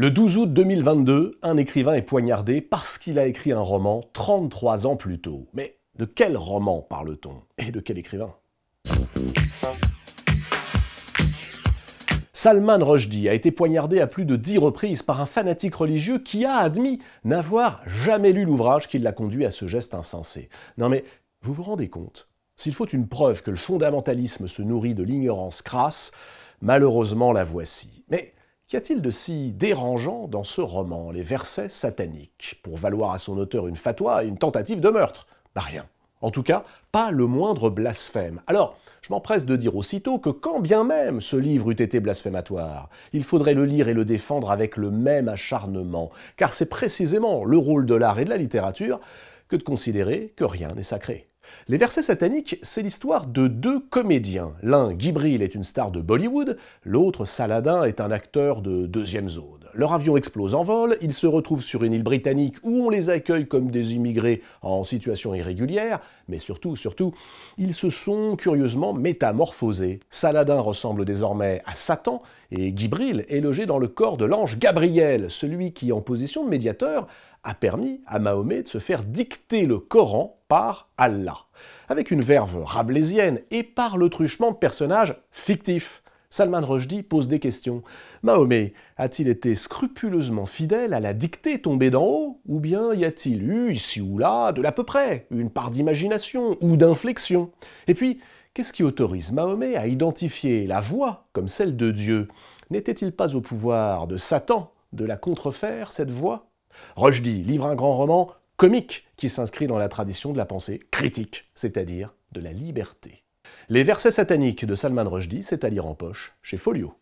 Le 12 août 2022, un écrivain est poignardé parce qu'il a écrit un roman 33 ans plus tôt. Mais de quel roman parle-t-on? Et de quel écrivain? Salman Rushdie a été poignardé à plus de dix reprises par un fanatique religieux qui a admis n'avoir jamais lu l'ouvrage qui l'a conduit à ce geste insensé. Non mais, vous vous rendez compte? S'il faut une preuve que le fondamentalisme se nourrit de l'ignorance crasse, malheureusement la voici. Mais Qu'y a-t-il de si dérangeant dans ce roman, les versets sataniques, pour valoir à son auteur une fatwa et une tentative de meurtre? Bah rien. En tout cas, pas le moindre blasphème. Alors, je m'empresse de dire aussitôt que quand bien même ce livre eût été blasphématoire, il faudrait le lire et le défendre avec le même acharnement, car c'est précisément le rôle de l'art et de la littérature que de considérer que rien n'est sacré. Les versets sataniques, c'est l'histoire de deux comédiens. L'un, Gibril, est une star de Bollywood, l'autre, Saladin, est un acteur de deuxième zone. Leur avion explose en vol, ils se retrouvent sur une île britannique où on les accueille comme des immigrés en situation irrégulière, mais surtout, surtout, ils se sont curieusement métamorphosés. Saladin ressemble désormais à Satan, et Gibril est logé dans le corps de l'ange Gabriel, celui qui, en position de médiateur, a permis à Mahomet de se faire dicter le Coran par Allah, avec une verve rabelaisienne et par le truchement de personnages fictifs. Salman Rushdie pose des questions. Mahomet a-t-il été scrupuleusement fidèle à la dictée tombée d'en haut Ou bien y a-t-il eu, ici ou là, de l'à peu près, une part d'imagination ou d'inflexion? Et puis, qu'est-ce qui autorise Mahomet à identifier la voix comme celle de Dieu? N'était-il pas au pouvoir de Satan de la contrefaire, cette voix Rushdie livre un grand roman comique qui s'inscrit dans la tradition de la pensée critique, c'est-à-dire de la liberté. Les versets sataniques de Salman Rushdie, c'est à lire en poche chez Folio.